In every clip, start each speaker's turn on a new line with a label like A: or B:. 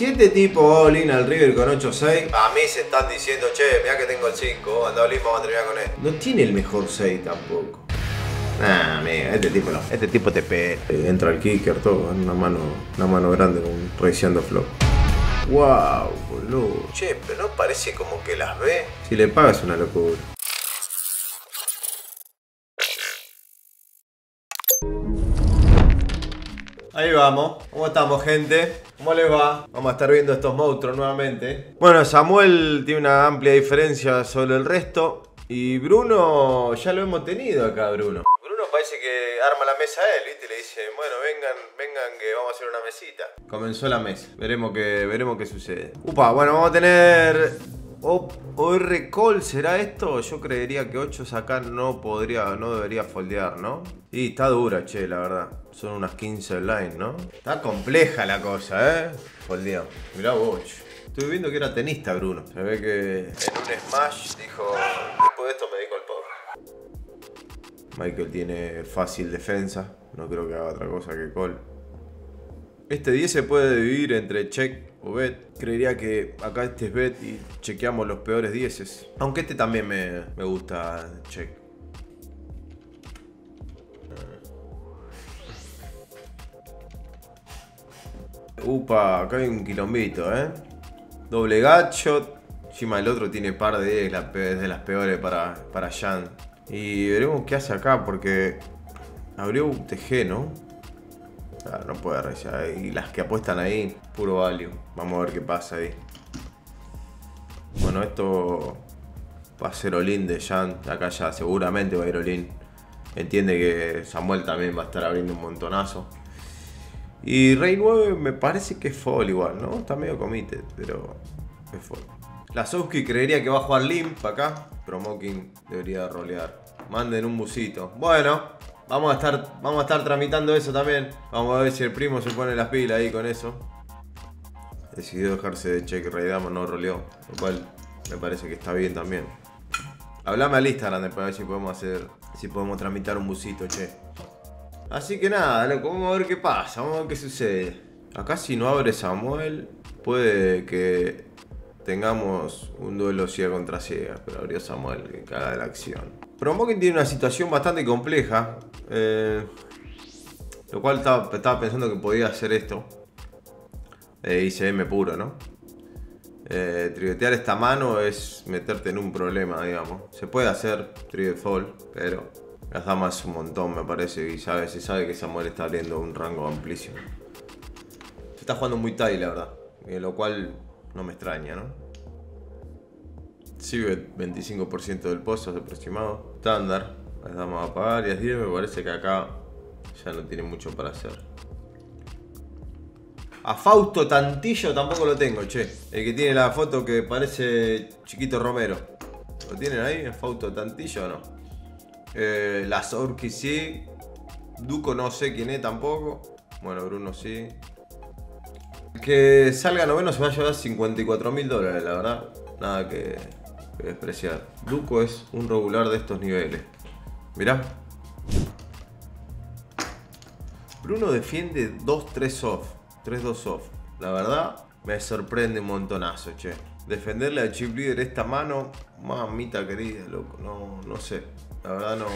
A: si este tipo all-in al River con 8-6, a mí se están diciendo, che, mira que tengo el 5, anda all vamos a terminar con él. No tiene el mejor 6 tampoco. Nah, amiga, este tipo no. Este tipo te pega. Eh, entra el kicker, todo, en una mano, una mano grande con reiniciando flop. Wow, boludo. Che, pero no parece como que las ve. Si le pagas una locura. Ahí vamos. ¿Cómo estamos, gente? ¿Cómo les va? Vamos a estar viendo estos monstruos nuevamente. Bueno, Samuel tiene una amplia diferencia sobre el resto. Y Bruno, ya lo hemos tenido acá, Bruno. Bruno parece que arma la mesa él, ¿viste? Le dice, bueno, vengan, vengan que vamos a hacer una mesita. Comenzó la mesa. Veremos qué, veremos qué sucede. Upa, bueno, vamos a tener OR Call, ¿será esto? Yo creería que 8 acá no podría, no debería foldear, ¿no? Y está dura, che, la verdad. Son unas 15 online, ¿no? Está compleja la cosa, ¿eh? Foldeamos. Mirá vos. Estoy viendo que era tenista, Bruno. Se ve que en un Smash dijo, después de esto me dijo el pobre. Michael tiene fácil defensa. No creo que haga otra cosa que call. Este 10 se puede dividir entre check o bet. Creería que acá este es bet y chequeamos los peores 10. Aunque este también me, me gusta check. Upa, acá hay un quilombito, ¿eh? Doble gacho. Encima el otro tiene par de es de las peores para, para Jan. Y veremos qué hace acá, porque abrió un TG, ¿no? Claro, no puede rechazar. Y las que apuestan ahí, puro value. Vamos a ver qué pasa ahí. Bueno, esto va a ser Olin de Jan. Acá ya seguramente va a ir Olin. Entiende que Samuel también va a estar abriendo un montonazo. Y Rey 9 me parece que es fall igual, ¿no? Está medio comité, pero es fall. La Souski creería que va a jugar Limp acá. Pero Mocking debería rolear. Manden un busito. Bueno, vamos a estar, vamos a estar tramitando eso también. Vamos a ver si el primo se pone las pilas ahí con eso. Decidió dejarse de check Rey Dama, no roleó. Lo cual me parece que está bien también. Hablame al Instagram después a ver si podemos hacer. Si podemos tramitar un busito, che. Así que nada, vamos a ver qué pasa, vamos a ver qué sucede. Acá si no abre Samuel, puede que tengamos un duelo ciega contra ciega, pero abrió Samuel que caga de la acción. Pero Mokin tiene una situación bastante compleja, eh, lo cual estaba, pensando que podía hacer esto. Eh, ICM puro, ¿no? Eh, trivetear esta mano es meterte en un problema, digamos. Se puede hacer trivet fall, pero las damas un montón, me parece, y sabe, se sabe que Samuel está abriendo un rango amplísimo. Se está jugando muy tight, la verdad. lo cual no me extraña, ¿no? Sigue 25% del pozo aproximado. Estándar. Las damas a pagar y es 10. Me parece que acá ya no tiene mucho para hacer. A Fausto Tantillo tampoco lo tengo, che. El que tiene la foto que parece Chiquito Romero. ¿Lo tienen ahí? ¿A Fausto Tantillo o no? Eh, la sí. Duco no sé quién es tampoco. Bueno, Bruno sí. Que salga noveno se va a llevar 54 mil dólares, la verdad. Nada que, despreciar. Duco es un regular de estos niveles. Mirá. Bruno defiende 2-3 off. 3-2 off. La verdad, me sorprende un montonazo, che. Defenderle al chip leader esta mano, mamita querida, loco. No, no sé la verdad no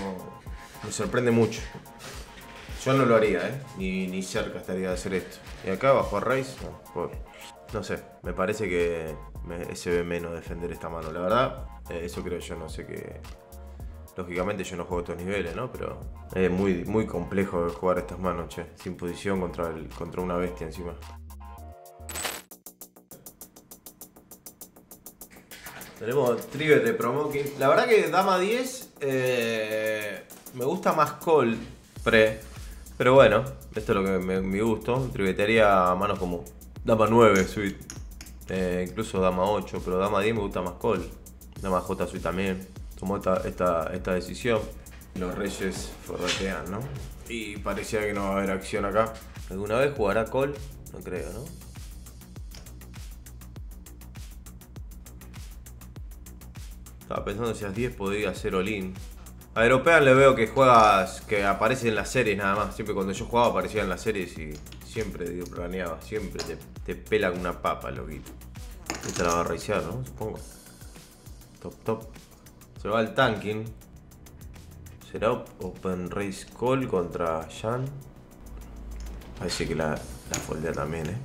A: me sorprende mucho. Yo no lo haría, ¿eh? Ni, ni cerca estaría de hacer esto. Y acá bajo a no, no sé, me parece que se ve menos defender esta mano. La verdad, eh, eso creo yo, no sé qué. Lógicamente yo no juego estos niveles, ¿no? Pero es muy, muy complejo jugar estas manos, che. Sin posición contra, el, contra una bestia encima. Tenemos Trivet de Promoking. La verdad que Dama 10 eh, me gusta más Call pre. Pero bueno, esto es lo que me, me gusto. Trivetearía manos como Dama 9 suite. Eh, incluso Dama 8, pero Dama 10 me gusta más Call. Dama J suite también. Tomó esta, esta, decisión. Los reyes forratean, ¿no? Y parecía que no va a haber acción acá. ¿Alguna vez jugará Call? No creo, ¿no? Estaba pensando si a 10 podía ser Olin. A European le veo que juegas, que aparece en las series nada más. Siempre cuando yo jugaba aparecía en las series y siempre raneaba, siempre te, te pela con una papa, loquito. Esta la va a raiciar, ¿no? Supongo. Top, top. Se va al tanking. Será Open Race Call contra Jan. Parece que la, la foldea también, ¿eh?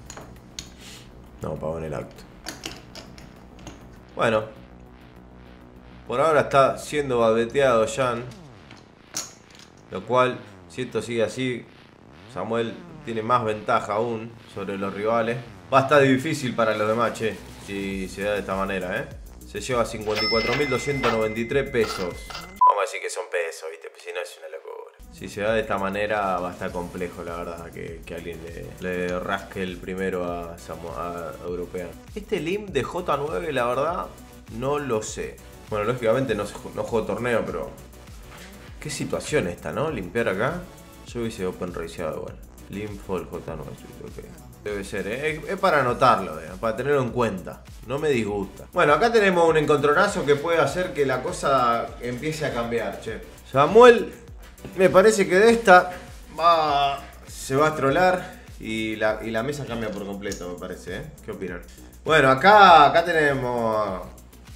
A: No, pagó en el acto. Bueno. Por ahora está siendo babeteado Jan. Lo cual, si esto sigue así, Samuel tiene más ventaja aún sobre los rivales. Va a estar difícil para los demás, che, si se da de esta manera, ¿eh? Se lleva 54.293 pesos. Vamos a decir que son pesos, ¿viste? Pues si no es una locura. Si se da de esta manera va a estar complejo, la verdad, que, alguien le, rasque el primero a, a, European. Este lim de J9, la verdad, no lo sé. Bueno, lógicamente no, no juego torneo, pero... Qué situación esta, ¿no? Limpiar acá. Yo hubiese open raceado igual. Limfol J9, ok. Debe ser, ¿eh? es, para anotarlo, eh, para tenerlo en cuenta. No me disgusta. Bueno, acá tenemos un encontronazo que puede hacer que la cosa empiece a cambiar, che. Samuel, me parece que de esta va, se va a trolar y la, y la mesa cambia por completo, me parece, ¿eh? ¿Qué opinan? Bueno, acá, acá tenemos...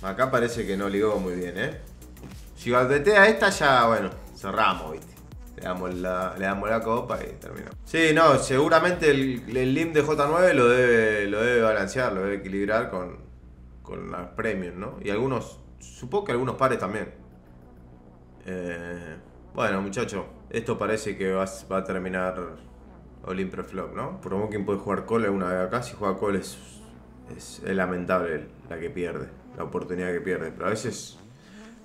A: Acá parece que no ligó muy bien, ¿eh? Si baldetea esta ya, bueno, cerramos, ¿viste? Le damos la, le damos la copa y terminamos. Sí, no, seguramente el, el lim de J9 lo debe, lo debe balancear, lo debe equilibrar con, con las premium, ¿no? Y algunos, supongo que algunos pares también. Eh, bueno, muchachos, esto parece que va, a terminar Olim Preflop, ¿no? Quien puede jugar call alguna vez acá, si juega call es, es, es lamentable la que pierde, la oportunidad que pierde. Pero a veces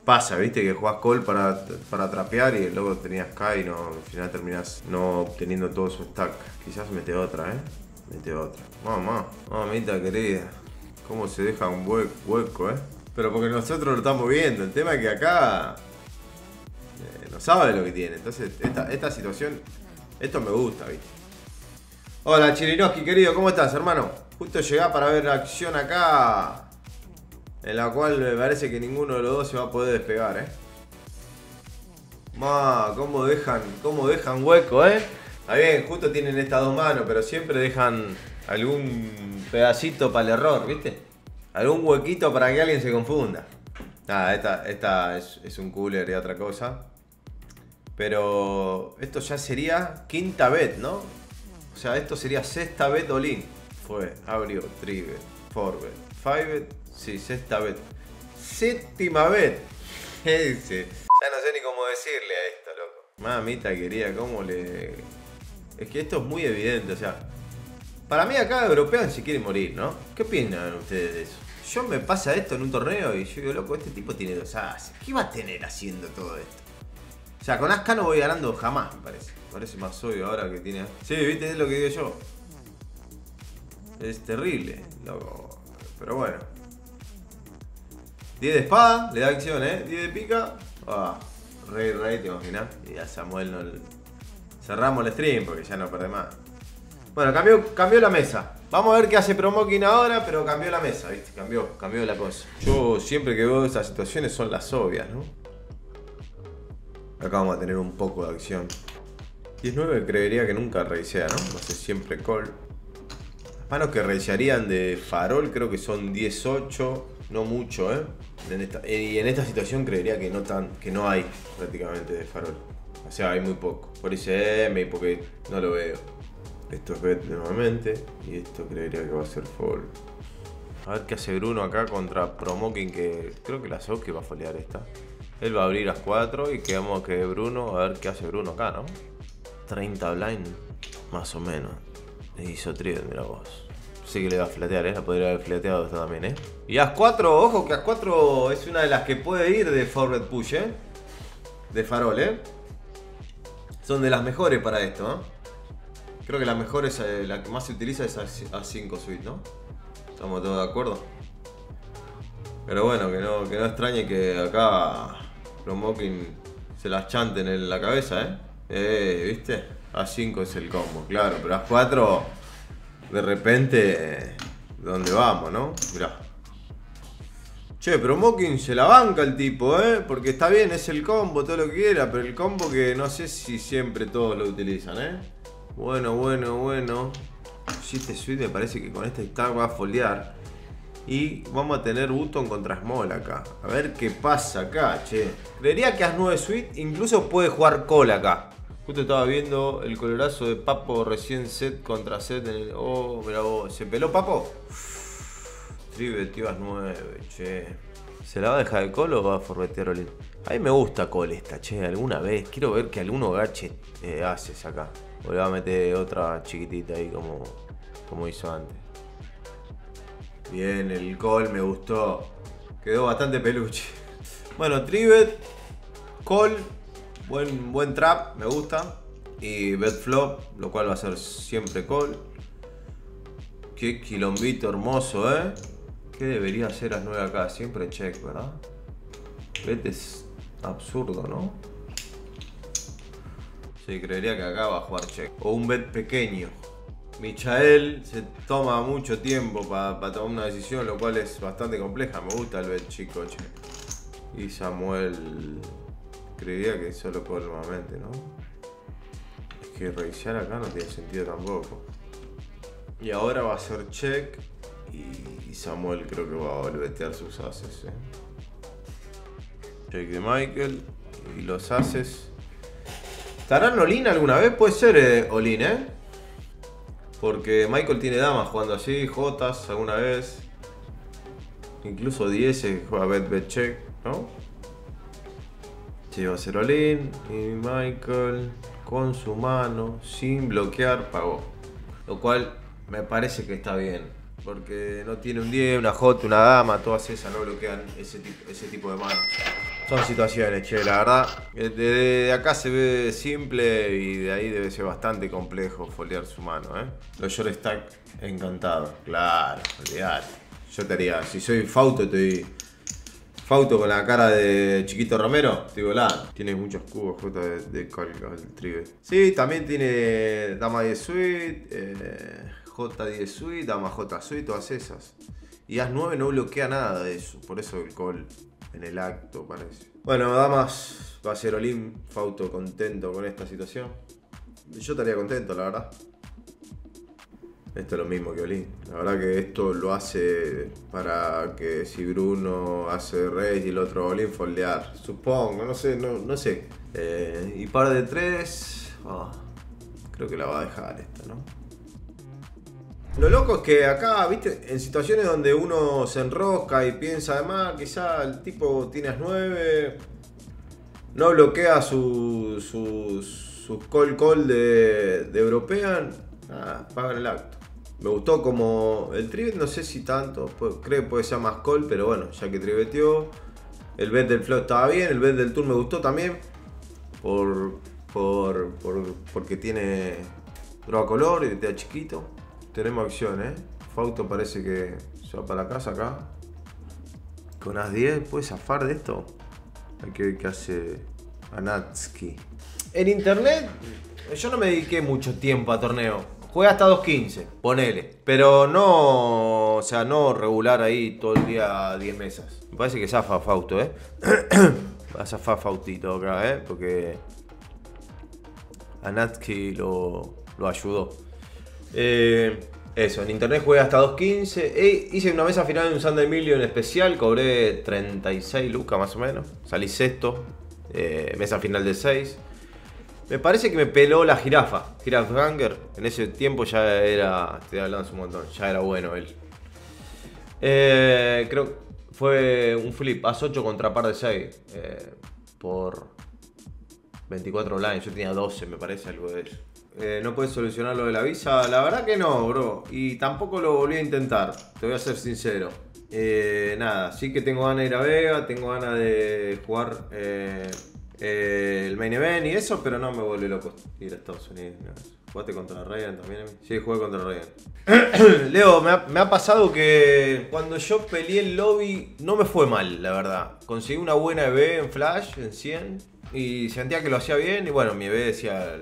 A: pasa, viste, que jugás call para, para trapear y luego tenías K y no, al final terminás no obteniendo todo su stack. Quizás mete otra, ¿eh? Mete otra. Mamá, mamita querida. Cómo se deja un hueco, ¿eh? Pero porque nosotros lo estamos viendo. El tema es que acá eh, no sabe lo que tiene. Entonces, esta, esta situación, esto me gusta, ¿viste? Hola Chirinoski, querido, ¿cómo estás, hermano? Justo llegá para ver la acción acá en la cual me parece que ninguno de los dos se va a poder despegar, ¿eh? Ma, cómo dejan, cómo dejan hueco, ¿eh? Está bien, justo tienen estas dos manos, pero siempre dejan algún pedacito para el error, ¿viste? Algún huequito para que alguien se confunda. Nada, esta, esta es, un cooler y otra cosa. Pero esto ya sería quinta bet, ¿no? O sea, esto sería sexta bet all Fue, abrió, trigger, forbet, five bet, Sí, sexta vez. Séptima vez. ¿Qué dice? Ya no sé ni cómo decirle a esto, loco. Mamita quería, ¿cómo le...? Es que esto es muy evidente, o sea... Para mí acá europeo se quiere morir, ¿no? ¿Qué opinan ustedes de eso? Yo me pasa esto en un torneo y yo digo, loco, este tipo tiene dos as. ¿Qué va a tener haciendo todo esto? O sea, con Aska no voy ganando jamás, me parece. Me parece más obvio ahora que tiene... Sí, ¿viste? Es lo que digo yo. Es terrible, loco. Pero bueno. 10 de espada, le da acción, ¿eh? 10 de pica. Ah, rey, rey, te imaginas. Y a Samuel no le... Cerramos el stream porque ya no perde más. Bueno, cambió, cambió la mesa. Vamos a ver qué hace Promokin ahora, pero cambió la mesa, ¿viste? Cambió, cambió la cosa. Yo siempre que veo estas situaciones son las obvias, ¿no? Acá vamos a tener un poco de acción. 19 creería que nunca reisea, ¿no? No sé, siempre call. Las manos que reisearían de farol creo que son 18 no mucho, ¿eh? y en esta situación creería que no, tan, que no hay prácticamente de farol. O sea, hay muy poco. Por M y porque no lo veo. Esto es bet nuevamente. Y esto creería que va a ser fall. A ver qué hace Bruno acá contra Promoking, que creo que la que va a foliar esta. Él va a abrir las 4 y quedamos que Bruno, a ver qué hace Bruno acá, ¿no? 30 blind, más o menos. Hizo 3, mira vos. Sí que le va a flatear, ¿eh? La podría haber flateado esta también, ¿eh? Y As4, ojo que As4 es una de las que puede ir de forward push, ¿eh? De farol, ¿eh? Son de las mejores para esto, ¿no? Creo que la mejor es, eh, la que más se utiliza es A5 Suite, ¿no? Estamos todos de acuerdo. Pero bueno, que no, que no extrañe que acá los Mocking se las chanten en la cabeza, ¿eh? Eh, ¿viste? A5 es el combo, claro, pero A4 de repente, ¿dónde vamos, no? Mirá. Che, pero Mocking se la banca el tipo, ¿eh? Porque está bien, es el combo, todo lo que quiera, pero el combo que no sé si siempre todos lo utilizan, ¿eh? Bueno, bueno, bueno. Este Suite me parece que con esta stack va a foliar. Y vamos a tener Button contra Small acá. A ver qué pasa acá, che. Creería que As 9 Suite incluso puede jugar Call acá. Justo estaba viendo el colorazo de Papo recién set contra set en el... Oh, mira vos. ¿Se peló Papo? Trivet, tío, As 9, che. ¿Se la va a dejar de Call o va a forbetear Olin? A mí me gusta Call esta, che. Alguna vez. Quiero ver que alguno gache eh, haces acá. O le va a meter otra chiquitita ahí como, como hizo antes. Bien, el call me gustó. Quedó bastante peluche. Bueno, Trivet, call, buen, buen trap, me gusta. Y bet flop, lo cual va a ser siempre call. Qué quilombito hermoso, ¿eh? ¿Qué debería hacer las 9 acá? Siempre check, ¿verdad? Bet es absurdo, ¿no? Sí, creería que acá va a jugar check. O un bet pequeño. Michael se toma mucho tiempo para tomar una decisión, lo cual es bastante compleja. Me gusta el bet chico. Y Samuel creería que solo por el ¿no? Es que revisar acá no tiene sentido tampoco. Y ahora va a ser check. Y Samuel creo que va a volvetear sus haces. ¿eh? Check de Michael. Y los haces. ¿Estarán Olin alguna vez? Puede ser eh, Olin, ¿eh? Porque Michael tiene damas jugando así, Jotas alguna vez. Incluso 10 juega bet bet check, ¿no? Sí, va a ser Olin y Michael con su mano, sin bloquear, pagó. Lo cual me parece que está bien. Porque no tiene un 10, una J, una dama, todas esas no bloquean ese tipo, ese tipo de manos. Son situaciones, che, la verdad. Desde acá se ve simple y de ahí debe ser bastante complejo foliar su mano, ¿eh? Los short stack encantado, claro, olvidate. Yo te haría, si soy Fauto, estoy. Fauto con la cara de Chiquito Romero, digo, la. Tiene muchos cubos justo de, de el tribe. Sí, también tiene Dama 10 Suite, eh, J10 Suite, Dama J Suite, todas esas. Y As 9 no bloquea nada de eso, por eso el call en el acto, parece. Bueno, damas, va a ser Olim, Fauto contento con esta situación. Yo estaría contento, la verdad. Esto es lo mismo que Olim. La verdad que esto lo hace para que si Bruno hace Rey y el otro Olim foldear. Supongo, no sé, no, sé. Eh, y par de tres. Ah, creo que la va a dejar esta, ¿no? Lo loco es que acá, viste, en situaciones donde uno se enrosca y piensa además, quizá el tipo tiene as 9, no bloquea sus su, call call de, de European, nada, pagan el acto. Me gustó como el trivet, no sé si tanto, creo que puede ser más call, pero bueno, ya que triveteó. El bet del flow estaba bien, el bet del tour me gustó también. Por, por, porque tiene droga color y te chiquito. Tenemos acción, ¿eh? Fauto parece que se va para la casa acá. Con As 10 puede zafar de esto. Hay que ver qué hace Anatsky. En internet, yo no me dediqué mucho tiempo a torneo. Juega hasta 2.15, ponele. Pero no, o sea, no regular ahí todo el día 10 mesas. Me parece que zafa Fausto, ¿eh? Va a zafar Fautito acá, ¿eh? Porque Anatsky lo, lo ayudó. Eh, eso, en internet jugué hasta 2.15. E hice una mesa final de un Sunday Million especial. Cobré 36 lucas más o menos. Salí sexto. Eh, mesa final de 6. Me parece que me peló la jirafa. Giraffe Ganger. En ese tiempo ya era. Estoy hablando un montón. Ya era bueno él. Eh, creo fue un flip. As 8 contra par de 6. por 24 online. Yo tenía 12, me parece, algo de eso. Eh, no puedes solucionar lo de la visa. La verdad que no, bro. Y tampoco lo volví a intentar. Te voy a ser sincero. Eh, nada, sí que tengo ganas de ir a Vega, tengo ganas de jugar eh, el main event y eso, pero no me vuelve loco ir a Estados Unidos. ¿Jugaste contra Ryan también? Sí, jugué contra Ryan. Leo, me ha, me pasado que cuando yo peleé el lobby no me fue mal, la verdad. Conseguí una buena EV en Flash, en 100, y sentía que lo hacía bien. Y bueno, mi EV decía,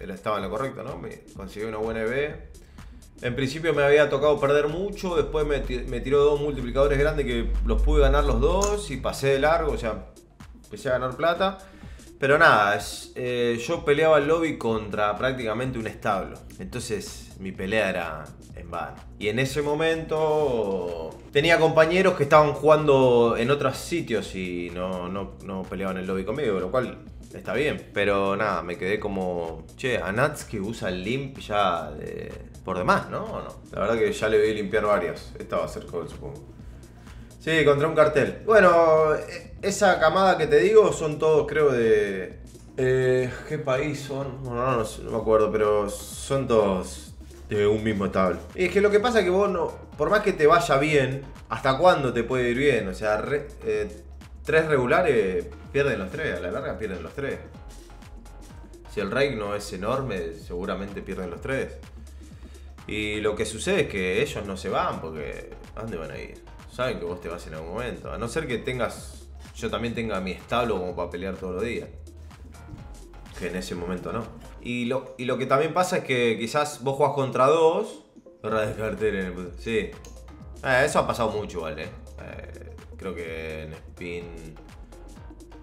A: estaba en lo correcto, ¿no? Me consiguió una buena EV. En principio me había tocado perder mucho, después me, tiró dos multiplicadores grandes que los pude ganar los dos y pasé de largo, o sea, empecé a ganar plata. Pero nada, eh, yo peleaba el lobby contra prácticamente un establo. Entonces mi pelea era en vano. Y en ese momento tenía compañeros que estaban jugando en otros sitios y no, no, peleaban el lobby conmigo, lo cual está bien. Pero nada, me quedé como, che, a que usa el limp ya por demás, ¿no? no? La verdad que ya le voy a limpiar varias. Esta va a ser cool, supongo. Sí, contra un cartel. Bueno, e, esa camada que te digo son todos, creo, de. Eh, ¿Qué país son? No, no, no, me acuerdo, pero son todos de un mismo estable. Y es que lo que pasa es que vos, no, por más que te vaya bien, ¿hasta cuándo te puede ir bien? O sea, eh, tres regulares pierden los tres, a la larga pierden los tres. Si el rey no es enorme, seguramente pierden los tres. Y lo que sucede es que ellos no se van porque ¿a dónde van a ir? Saben que vos te vas en algún momento. A no ser que tengas, yo también tenga mi establo como para pelear todos los días. Que en ese momento no. Y lo, y lo que también pasa es que quizás vos jugás contra dos. de cartel en el... Sí. Eh, eso ha pasado mucho, ¿vale? Eh, creo que en Spin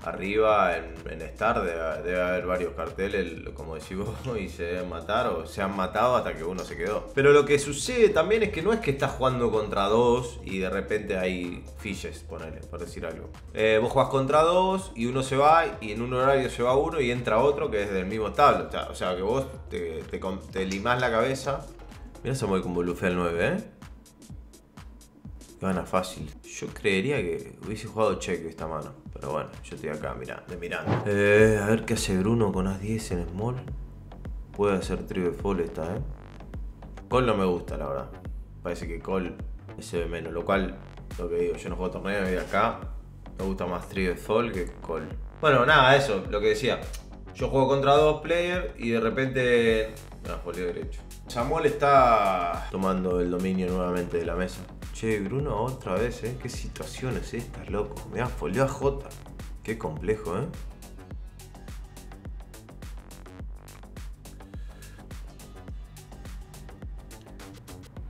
A: arriba en, Star debe, haber varios carteles, como decís vos, y se deben matar o se han matado hasta que uno se quedó. Pero lo que sucede también es que no es que estás jugando contra dos y de repente hay fishes, ponele, por decir algo. Eh, vos jugás contra dos y uno se va y en un horario se va uno y entra otro que es del mismo tablo. O sea, que vos te, te, limás la cabeza. Mira, se mueve como Luffy al 9, ¿eh? Gana fácil. Yo creería que hubiese jugado check esta mano. Pero bueno, yo estoy acá mirando. Eh, a ver qué hace Bruno con As-10 en Small. Puede hacer trio de fall esta, ¿eh? Cole no me gusta, la verdad. Parece que Cole se ve menos. Lo cual, lo que digo, yo no juego torneo y acá me gusta más trio de fall que Cole. Bueno, nada, eso, lo que decía. Yo juego contra dos players y de repente. No, derecho. Samuel está tomando el dominio nuevamente de la mesa. Che, Bruno, otra vez, ¿eh? ¿Qué situación es esta, loco? Me folió a J. Qué complejo, ¿eh?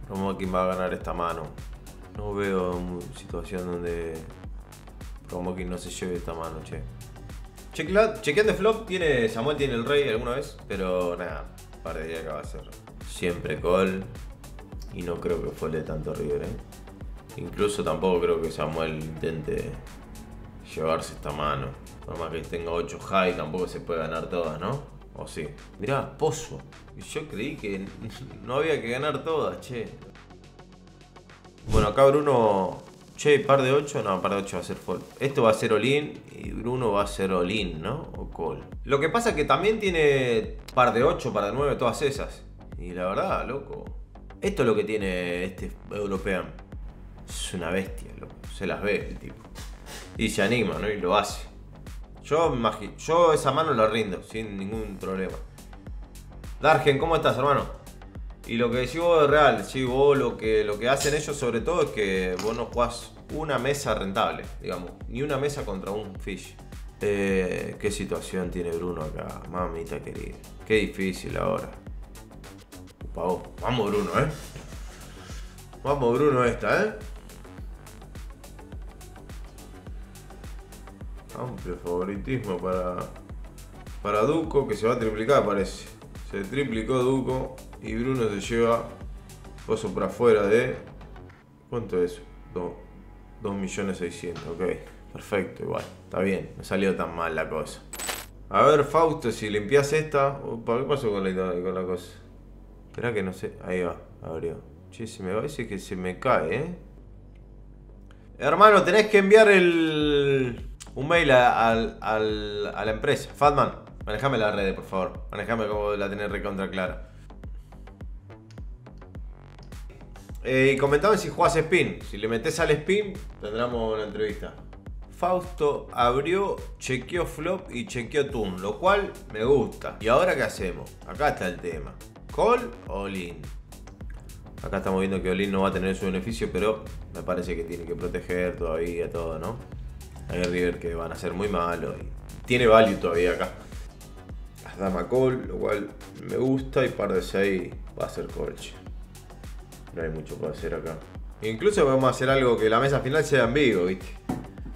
A: Promokin va a ganar esta mano. No veo situación donde Promokin no se lleve esta mano, che. Chequeando flop, tiene, Samuel tiene el rey alguna vez, pero nada, par de días que va a ser siempre call. Y no creo que fue tanto River, ¿eh? Incluso tampoco creo que Samuel intente llevarse esta mano. Por más que tenga 8 high, tampoco se puede ganar todas, ¿no? ¿O sí? Mirá, Pozo. Yo creí que no había que ganar todas, che. Bueno, acá Bruno... Che, par de 8, no, par de 8 va a ser fall. Esto va a ser all-in y Bruno va a ser all-in, ¿no? O call. Lo que pasa es que también tiene par de 8, par de 9, todas esas. Y la verdad, loco. Esto es lo que tiene este European es una bestia. Se las ve el tipo. Y se anima, ¿no? Y lo hace. Yo, yo esa mano la rindo, sin ningún problema. Dargen, ¿cómo estás, hermano? Y lo que decís vos es real, sí, vos lo que, lo que hacen ellos sobre todo es que vos no jugás una mesa rentable, digamos, ni una mesa contra un fish. Eh, ¿Qué situación tiene Bruno acá? Mamita querida. Qué difícil ahora. Vamos Bruno, ¿eh? Vamos Bruno esta, ¿eh? Amplio favoritismo para, para Duco, que se va a triplicar parece. Se triplicó Duco y Bruno se lleva pozo por afuera de... ¿Cuánto es? 2.600.000, ok. Perfecto, igual. Está bien, no salió tan mal la cosa. A ver, Fausto, si limpias esta... ¿Qué pasó con la, con la cosa? Espera que no sé... Ahí va, abrió. Che, se me parece que se me cae, ¿eh? Hermano, tenés que enviar el un mail a, la empresa. Fatman, manejame la red, por favor. Manejame como la tenés recontra clara. Eh, y comentame si jugás spin. Si le metes al spin, tendremos una entrevista. Fausto abrió, chequeó flop y chequeó tune, lo cual me gusta. ¿Y ahora qué hacemos? Acá está el tema. ¿Call o lean? Acá estamos viendo que Olin no va a tener su beneficio, pero me parece que tiene que proteger todavía todo, ¿no? Hay River que van a ser muy malos. Tiene value todavía acá. Las dama call, lo cual me gusta. Y par de 6 va a ser colche. No hay mucho para hacer acá. Incluso a hacer algo que la mesa final sea en vivo, ¿viste?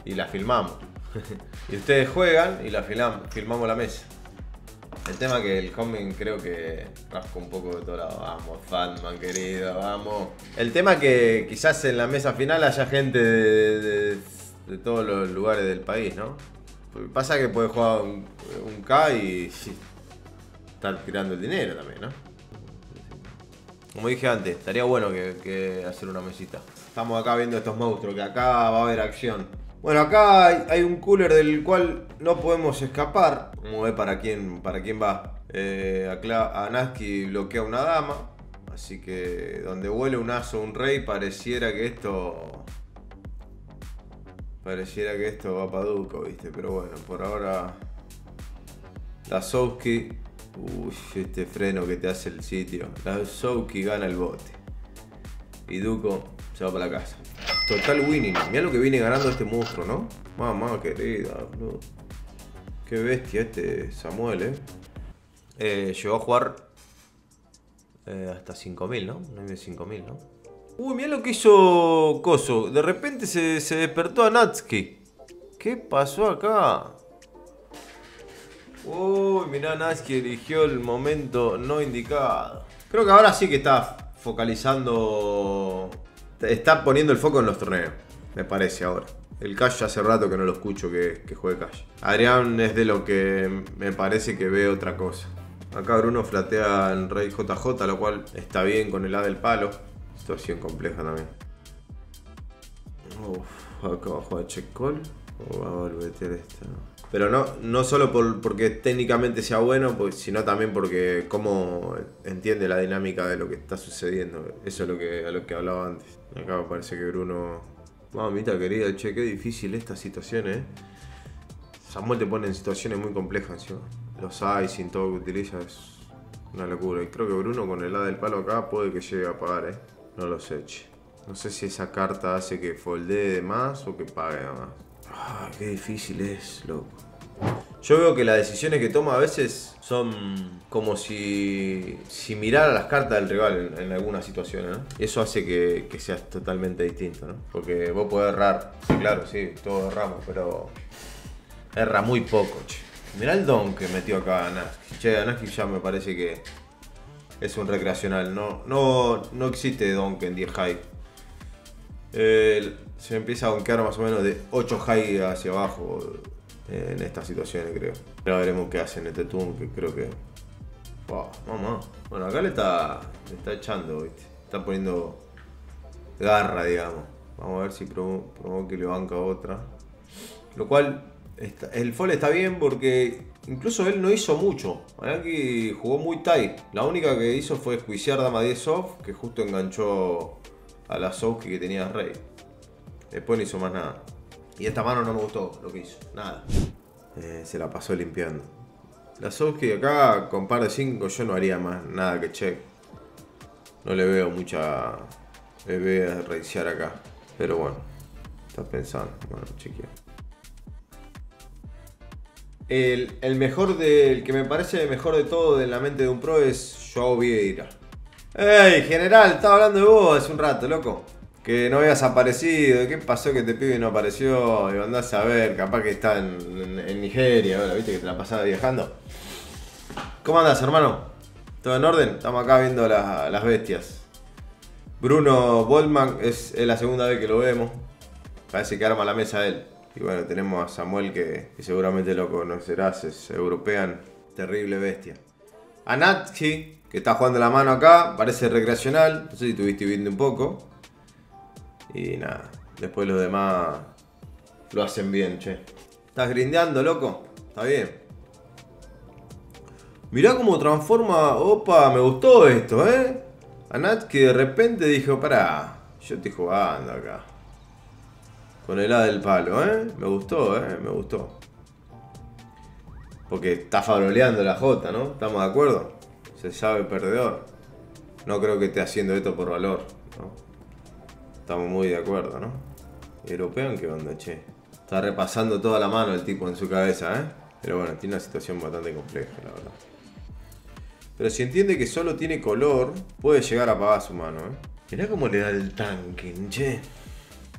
A: Y la filmamos. y ustedes juegan y la filmamos la mesa. El tema que el coming creo que rasca un poco de todo lado. Vamos, Fatman querido, vamos. El tema que quizás en la mesa final haya gente de, todos los lugares del país, ¿no? Pasa que puede jugar un, K y, estar tirando el dinero también, ¿no? Como dije antes, estaría bueno que hacer una mesita. Estamos acá viendo estos monstruos, que acá va a haber acción. Bueno, acá hay, un cooler del cual no podemos escapar. Vamos a ver para quién, para quién va. Eh, Anaski bloquea una dama. Así que donde huele un aso un rey, pareciera que esto... Pareciera que esto va para Duco, ¿viste? Pero bueno, por ahora... La Souki... Uy, este freno que te hace el sitio. La Souki gana el bote. Y Duco se va para la casa. Total winning. Mira lo que viene ganando este monstruo, ¿no? Mamá querida, bro. Qué bestia este Samuel, ¿eh? eh llegó a jugar eh, hasta 5.000, ¿no? No de 5.000, ¿no? Uy, mira lo que hizo Coso. De repente se, se despertó a Natsuki. ¿Qué pasó acá? Uy, mirá, Natsuki eligió el momento no indicado. Creo que ahora sí que está focalizando está poniendo el foco en los torneos, me parece ahora. El Cash hace rato que no lo escucho que, juegue Cash. Adrián es de lo que me parece que ve otra cosa. Acá Bruno flatea en Rey JJ, lo cual está bien con el A del palo. Situación compleja también. Uf, acá abajo de check call. O va a volver esta. Pero no, no solo porque técnicamente sea bueno, pues, sino también porque cómo entiende la dinámica de lo que está sucediendo. Eso es lo que, a lo que hablaba antes. Acá me parece que Bruno... Mamita querida, che, qué difícil esta situación, eh. Samuel te pone en situaciones muy complejas, Los hay sin todo que utiliza es una locura. Y creo que Bruno con el A del palo acá puede que llegue a pagar, eh. No lo sé, che. No sé si esa carta hace que foldee de más o que pague más. Ah, qué difícil es, loco. Yo veo que las decisiones que toma a veces son como si, si mirara las cartas del rival en, alguna situación, ¿no? Y eso hace que, que seas totalmente distinto, ¿no? Porque vos podés errar, claro, sí, todos erramos, pero erra muy poco, che. Mirá el don que metió acá Anaski. Che, Anaski ya me parece que es un recreacional. No, no, no existe don que en 10 high. se empieza a donkear más o menos de 8 high hacia abajo en estas situaciones, creo. Pero veremos qué hace en este turno, que creo que. Wow, mamá. Bueno, acá le está, le está echando, ¿viste? Está poniendo garra, digamos. Vamos a ver si provoca que le banca otra. Lo cual, el fall está bien porque incluso él no hizo mucho. que jugó muy tight. La única que hizo fue juiciar dama 10 off, que justo enganchó a la Souki que tenía rey. Después no hizo más nada. Y esta mano no me gustó lo que hizo, nada. Eh, se la pasó limpiando. La Souski acá con par de 5 yo no haría más nada que check. No le veo mucha... Voy a reiniciar acá. Pero bueno, estás pensando. Bueno, chequea. El, mejor del que me parece mejor de todo de la mente de un pro es Joao Vieira. ¡Ey, general! Estaba hablando de vos hace un rato, loco que no habías aparecido, ¿qué pasó que te pibe y no apareció? Y andás a ver, capaz que está en, Nigeria, viste que te la pasaba viajando. ¿Cómo andas, hermano? ¿Todo en orden? Estamos acá viendo las bestias. Bruno Boldman es, la segunda vez que lo vemos. Parece que arma la mesa él. Y bueno, tenemos a Samuel que, seguramente lo conocerás, es european, terrible bestia. A Natchi, que está jugando la mano acá, parece recreacional, no sé si estuviste viendo un poco. Y nada, después los demás lo hacen bien, che. ¿Estás grindeando, loco? Está bien. Mirá cómo transforma. Opa, me gustó esto, ¿eh? A Nat que de repente dijo, pará, yo estoy jugando acá. Con el A del palo, ¿eh? Me gustó, ¿eh? Me gustó. Porque está faroleando la J, ¿no? ¿Estamos de acuerdo? Se sabe perdedor. No creo que esté haciendo esto por valor, ¿no? Estamos muy de acuerdo, ¿no? Europeo, ¿qué onda, che? Está repasando toda la mano el tipo en su cabeza, ¿eh? Pero bueno, tiene una situación bastante compleja, la verdad. Pero si entiende que solo tiene color, puede llegar a apagar su mano, ¿eh? Mirá cómo le da el tanque, che.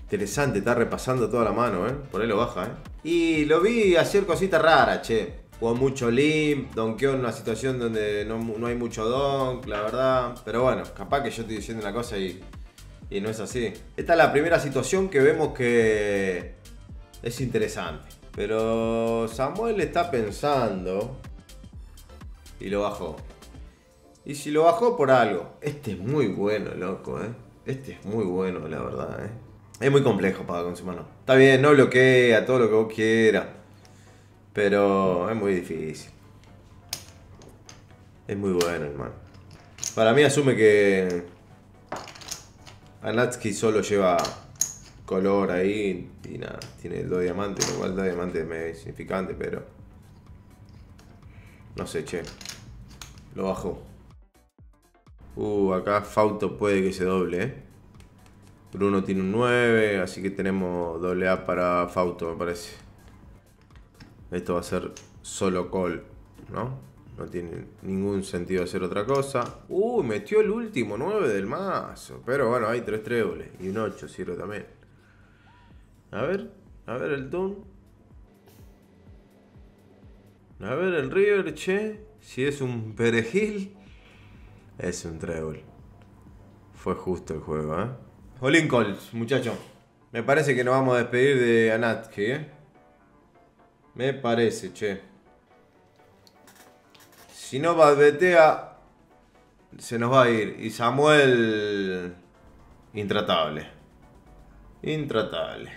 A: Interesante, está repasando toda la mano, ¿eh? Por ahí lo baja, ¿eh? Y lo vi hacer cositas raras, che. Jugó mucho limp, donkeó en una situación donde no, no hay mucho donk, la verdad. Pero bueno, capaz que yo estoy diciendo una cosa y, y no es así. Esta es la primera situación que vemos que es interesante. Pero Samuel está pensando y lo bajó. Y si lo bajó por algo, este es muy bueno, loco, ¿eh? Este es muy bueno, la verdad, ¿eh? Es muy complejo para con su mano. Está bien, no bloquea todo lo que vos quieras. Pero es muy difícil. Es muy bueno, hermano. Para mí asume que Anatsky solo lleva color ahí y nada, tiene el 2 diamante, lo cual el 2 diamante es medio insignificante, pero no sé, che. Lo bajó. Uh, acá Fauto puede que se doble, eh. Bruno tiene un 9, así que tenemos doble A para Fauto, me parece. Esto va a ser solo call, ¿no? No tiene ningún sentido hacer otra cosa. Uh, metió el último 9 del mazo. Pero bueno, hay 3 tréboles. Y un 8 sirve también. A ver, a ver el Doom. A ver el River, che. Si es un perejil, es un trébol. Fue justo el juego, ¿eh? Olin Calls, muchachos. Me parece que nos vamos a despedir de Anatki, ¿eh? Me parece, che. Si no Badbetea, se nos va a ir. Y Samuel, intratable. Intratable.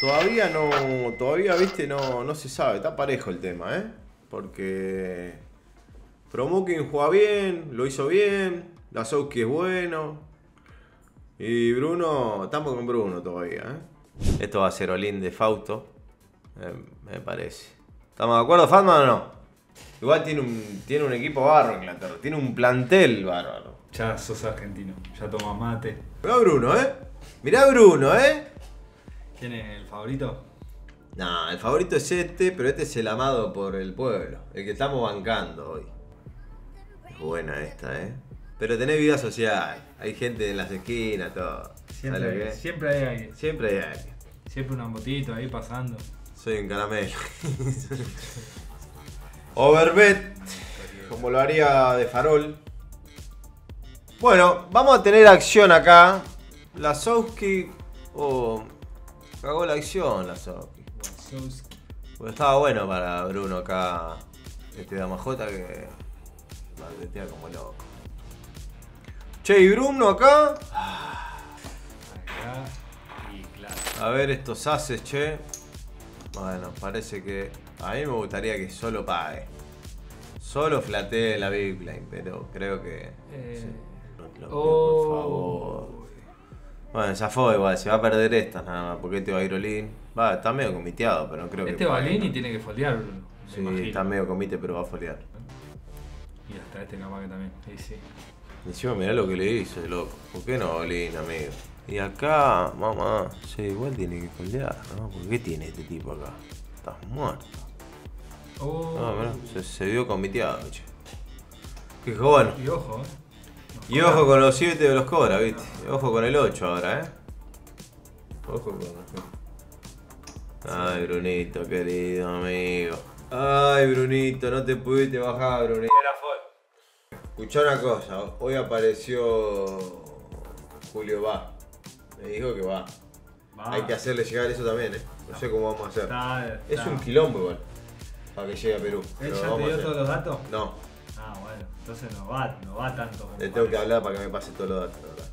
A: Todavía no, todavía, viste, no, no se sabe. Está parejo el tema, ¿eh? Porque Promokin juega bien, lo hizo bien. Lazowski es bueno. Y Bruno, estamos con Bruno todavía, ¿eh? Esto va a ser Olin de Fausto, eh, me parece. ¿Estamos de acuerdo, Fatman o no? Igual tiene un, tiene un equipo bárbaro Inglaterra, tiene un plantel bárbaro.
B: Ya sos argentino, ya tomas mate.
A: Mirá Bruno, ¿eh? Mirá Bruno, ¿eh?
B: ¿Quién es el favorito?
A: No, el favorito es este, pero este es el amado por el pueblo, el que estamos bancando hoy. Es buena esta, ¿eh? Pero tenés vida social, hay gente en las esquinas, todo. ¿Sabes lo que
B: Siempre,
A: es?
B: siempre hay alguien.
A: Siempre hay alguien.
B: Siempre una motito ahí pasando.
A: Soy un caramelo. Overbet, como lo haría de farol. Bueno, vamos a tener acción acá. La Oh, cagó la acción la
B: Wazowski.
A: Pues estaba bueno para Bruno acá. Este Damajota que. Maldetea como loco. Che, y Bruno acá.
B: Acá y claro.
A: A ver estos haces, che. Bueno, parece que. A mí me gustaría que solo pague. Solo flatee la Big Line, pero creo que.
B: Eh,
A: sí.
B: Oh.
A: Por favor. Bueno, zafó igual, se va a perder estas nada más, porque este va a ir Olin. Va, está medio comiteado, pero no creo que.
B: Este va
A: pague,
B: Lin y
A: ¿no?
B: tiene que foldear, Bruno.
A: Sí,
B: imagino.
A: está medio comite, pero va a foliar.
B: Y hasta este capaz que también. Sí, sí.
A: Encima mirá lo que le hizo, loco. ¿Por qué no Olin, amigo? Y acá, mamá, sí, igual tiene que foldear, ¿no? ¿Por qué tiene este tipo acá? Estás muerto.
B: Oh,
A: No, mirá, se, se vio comiteado, che. Que bueno.
B: Y ojo, eh.
A: Y ojo con los 7 de los cobra, viste. Y ojo con el 8 ahora, eh. Ojo con. Ay, Brunito, querido amigo. Ay, Brunito, no te pudiste bajar, Brunito. Escuchá una cosa, hoy apareció Julio Va. Me dijo que va.
B: Va.
A: Hay que hacerle llegar eso también, eh. No sé cómo vamos a hacer.
B: Está,
A: Es un quilombo igual. Para que llegue a Perú.
B: ¿Él ya te dio todos los datos?
A: No,
B: Ah, bueno. Entonces no va, no va tanto como
A: le tengo que hablar para que me pase todos los datos, la verdad.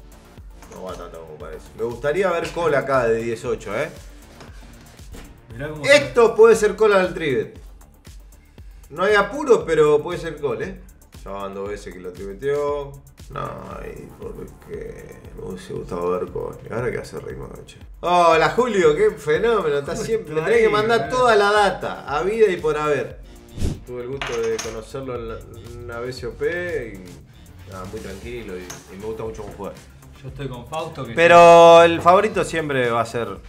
A: No va tanto como parece. Me gustaría ver cola acá de 18, eh.
B: Mirá cómo
A: Esto puede ser cola del trivet. No hay apuro, pero puede ser col, eh. Dos veces que lo triveteó. No, ay, porque me hubiese gustado ver col. ¿Y ahora qué hace Raymond, che? Hola Julio, qué fenómeno. Está siempre. Me tenés que mandar toda la data, a vida y por haber. Tuve el gusto de conocerlo en, la, en una BCOP y. Nada, muy tranquilo y, y me gusta mucho cómo juega.
B: Yo estoy con Fausto que
A: Pero el favorito siempre va a ser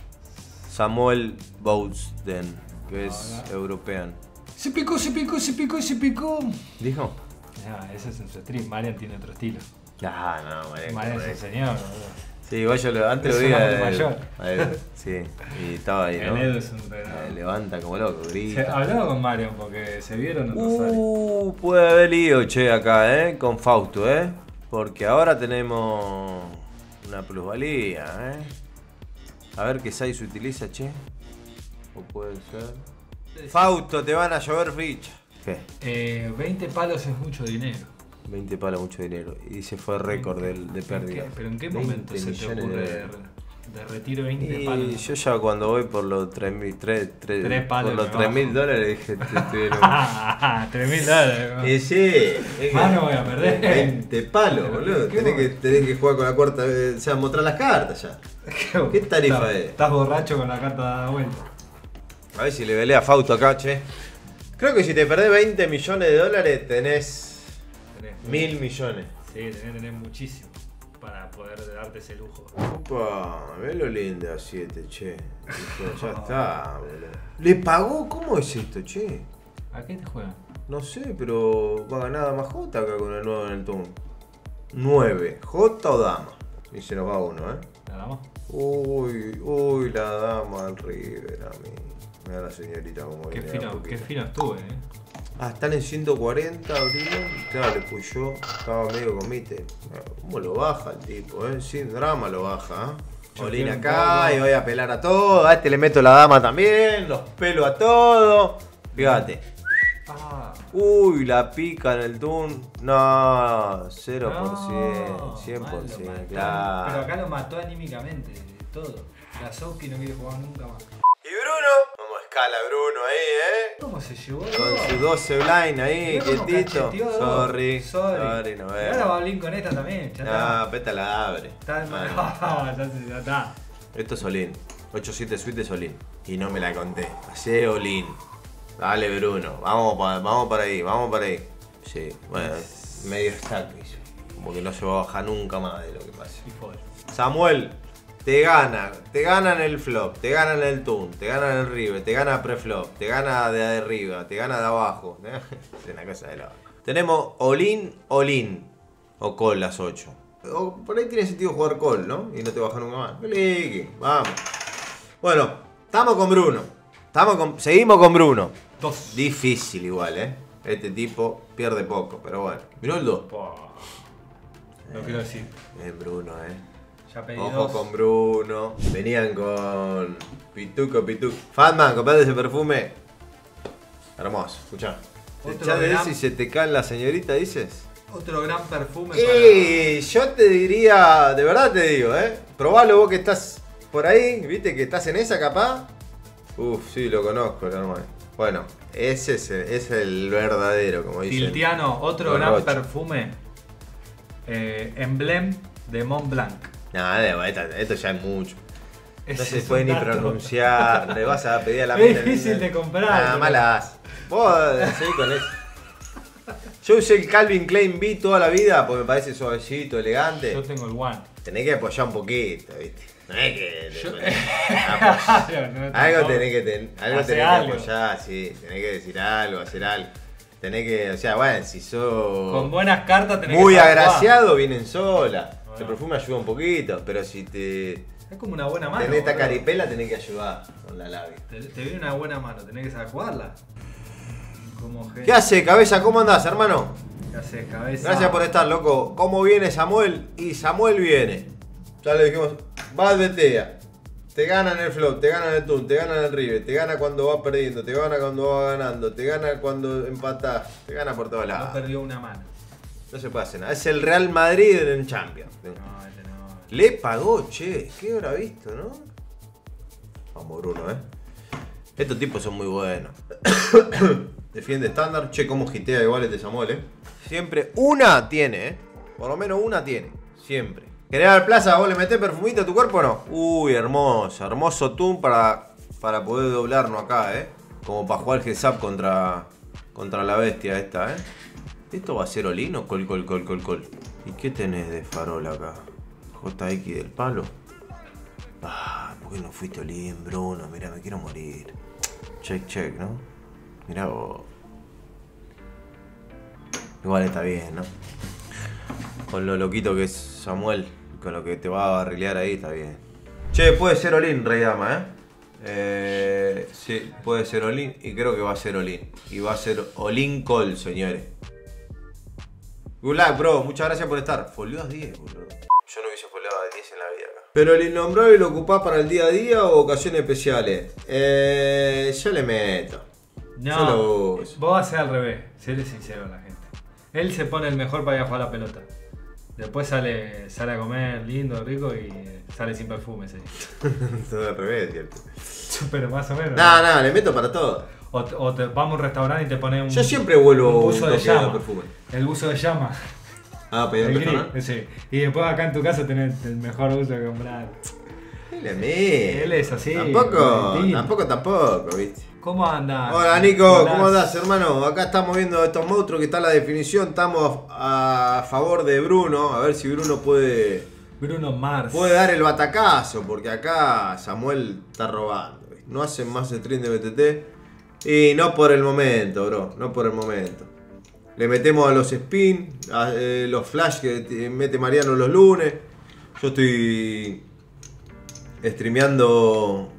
A: Samuel Bowden, que es
B: Ahora.
A: european.
B: Se picó, se picó, se picó, se picó.
A: ¿Dijo?
B: Ya, ese es en su stream. Marian tiene otro estilo.
A: Ya, no, Marian,
B: Marian es un señor, boludo.
A: Sí, igual yo lo, antes
B: Es
A: lo vi a-
B: mayor.
A: a él, Sí, y estaba ahí, ¿no?
B: El Edu es un fenómeno.
A: levanta como loco,
B: Se,
A: grita.
B: hablaba con Mario porque se vieron en Rosario.
A: Uh, puede haber lío, che, acá, ¿eh? Con Fausto, ¿eh? Porque ahora tenemos una plusvalía, ¿eh? A ver qué size utiliza, che. O puede ser. Fausto, te van a llover ficha.
B: Eh, 20 palos es mucho dinero.
A: 20 palos, mucho dinero. Y se fue récord de, de
B: ¿En qué-
A: pérdida.
B: ¿Pero en qué
A: 20
B: momento se te ocurre
A: de
B: de, retiro 20
A: Y
B: palos?
A: yo ya cuando voy por los 3.000 tres, tres-
B: Tres palos
A: por los
B: me
A: 3.000
B: bajo.
A: dólares dije, te estoy en un-
B: 3 mil dólares. ¿no?
A: Y sí,
B: Más no voy a perder.
A: 20 palos, boludo.
B: ¿qué
A: Tenés que, tenés que jugar con la cuarta, eh, o sea, mostrar las cartas ya. ¿Qué tarifa es?
B: Estás borracho con la carta dada vuelta.
A: A ver si le velé a Fausto acá, che. Creo que si te perdés 20 millones de dólares tenés
B: Tenés
A: mil millones.
B: Sí, tenés que tener muchísimo para poder darte ese lujo.
A: Opa, ve lo lindo a 7, che. Ya está, boludo. ¿Le pagó? ¿Cómo es esto, che?
B: ¿A qué te juegan?
A: No sé, pero va a ganar Dama J acá con el 9 en el turno. 9, J o Dama. Y se nos va uno, ¿eh?
B: ¿Nada más?
A: Uy, uy, la Dama al River a mí. Mira la señorita como
B: Qué
A: viene de a
B: fino,
A: poquito.
B: qué fino estuve, eh.
A: Ah, están en 140 abrieron. y Claro, le puyó. Estaba medio comite. ¿Cómo lo baja el tipo, eh? Sin drama lo baja, ¿eh?
B: Yo
A: Olín
B: quiero
A: acá y voy a pelar a todo. A este le meto la dama también. Los pelo a todo. Fíjate.
B: Ah,
A: Uy, la pica en el tun. No, 0%,
B: no,
A: 100%,
B: mal, lo mató.
A: claro.
B: Pero acá lo mató anímicamente, todo. La Soki no quiere jugar nunca más.
A: ¿Y Bruno? Vamos a escala Bruno ahí, ¿eh?
B: ¿Cómo se llevó?
A: Con su 12 blind ahí, quietito. Sorry,
B: sorry.
A: sorry, no
B: Y Ahora va a
A: veo.
B: con esta también, ya está.
A: No, peta la abre.
B: Está en
A: Ah,
B: ya, se- ya está.
A: Esto es Olin. 8-7 suite es Olin. Y no me la conté. Hacé Olin. Dale, Bruno. Vamos, pa- vamos para ahí, vamos para ahí. Sí, bueno, medio stack hizo. Como que no se va a bajar nunca más de lo que
B: fue.
A: Samuel, te gana. Te gana en el flop, te gana en el tune, te gana en el river, te gana preflop, te gana de arriba, te gana de abajo. Es una cosa de la. Tenemos Olin, Olin. O call las 8. O por ahí tiene sentido jugar call, ¿no? Y no te baja nunca más. Vamos. Bueno, estamos con Bruno. Estamos con, seguimos con Bruno.
B: Dos.
A: Difícil igual, ¿eh? Este tipo pierde poco, pero bueno. Miró el 2.
B: Pua. Lo quiero decir.
A: Bien, Bruno, ¿eh?
B: Ya pedí
A: Ojo
B: dos.
A: con Bruno. Venían con Pituco, Pituco. Fatman, comprate ese perfume. Hermoso, escuchá. Te echás de
B: gran-
A: y se te cae la señorita, dices.
B: Otro gran perfume
A: Y yo te diría, de verdad te digo, ¿eh? Probalo vos que estás por ahí, viste que estás en esa capaz. Uf, sí, lo conozco, hermano. Bueno, ese es el, es el verdadero, como
B: para
A: dicen.
B: Tiltiano, otro gran perfume. Eh, Emblem de Mont Blanc.
A: Nada, esto, ya es mucho. No se puede ni pronunciar, le vas a pedir a la
B: Es difícil de comprar,
A: Nada más la haces. Vos seguí con eso. Yo usé el Calvin Klein B toda la vida porque me parece suavecito, elegante.
B: Yo tengo el One.
A: Tenés que apoyar un poquito, ¿viste? No es que.
B: Yo-. No,
A: algo tenés que, ten- algo tenés
B: algo.
A: que apoyar, sí. Tenés que decir algo, hacer algo. Tenés que. O sea, bueno, si sos.
B: Con buenas cartas tenés
A: muy
B: que saber
A: agraciado, vienen El perfume ayuda un poquito, pero si te.
B: Es como una buena mano.
A: tenés esta
B: boludo.
A: caripela, tenés que ayudar con la labia.
B: Te, te viene una buena mano, tenés que saber jugarla. Como
A: ¿Qué hace, cabeza? ¿Cómo andás, hermano?
B: ¿Qué haces, cabeza?
A: Gracias por estar, loco. ¿Cómo viene Samuel? Y Samuel viene. Ya le dijimos, va al Betea. Te gana en el flop, te gana en el tun, te gana en el river, te gana cuando va perdiendo, te gana cuando va ganando, te gana cuando empatás, te gana por todos
B: No
A: lados.
B: perdió una mano.
A: No se puede hacer nada. Es el Real Madrid en Champions.
B: No, no.
A: Le pagó, che. ¿Qué habrá visto, no? Vamos, Bruno, eh. Estos tipos son muy buenos. Defiende estándar. Che, cómo gitea igual este Samuel, eh. Siempre una tiene, eh. Por lo menos una tiene. Siempre. General Plaza, ¿vos le metés perfumito a tu cuerpo o no? Uy, hermoso. Hermoso tune para, para poder doblarnos acá, eh. Como para jugar Gesap contra, contra la bestia esta, eh. ¿Esto va a ser Olin o col, col, col, col, col? ¿Y qué tenés de farol acá? JX del palo. Ah, ¿por qué no fuiste Olin, Bruno? Mirá, me quiero morir. Check, check, ¿no? Mirá vos. Igual está bien, ¿no? Con lo loquito que es Samuel, Con lo que te va a barrilear ahí está bien. Che, puede ser Olin, Rey Dama, ¿eh? Eh, sí, puede ser Olin y creo que va a ser Olin. Y va a ser Olin Call, señores. Good luck, bro. Muchas gracias por estar. Folió a 10, boludo. Yo no hubiese foliado a 10 en la vida acá. Pero el innombrable lo ocupás para el día a día o ocasiones especiales. Eh, yo le meto. Yo lo
B: No,
A: uso.
B: vos haces al revés, seré sincero a la gente. Él se pone el mejor para ir a jugar a la pelota. Después sale, sale a comer lindo, rico y sale sin perfume día.
A: Todo al revés, ¿cierto?
B: Pero más o menos.
A: No, no, le meto para todo.
B: O, te- o te, vamos a un restaurante y te pones un,
A: Yo siempre vuelvo
B: un
A: un
B: buzo de llama.
A: perfume.
B: El buzo de llama.
A: Ah, pedí
B: El gris, ese. Y después acá en tu casa tenés el mejor buzo que comprar.
A: Le meto.
B: Él es así,
A: Tampoco, tampoco, tampoco, viste.
B: ¿Cómo anda?
A: Hola Nico, ¿cómo andás hermano? Acá estamos viendo estos monstruos que está la definición, estamos a favor de Bruno, a ver si Bruno puede,
B: Bruno Mars.
A: puede dar el batacazo, porque acá Samuel está robando. No hacen más stream de BTT y no por el momento, bro, no por el momento. Le metemos a los spin, a eh, los flash que te mete Mariano los lunes. Yo estoy streameando.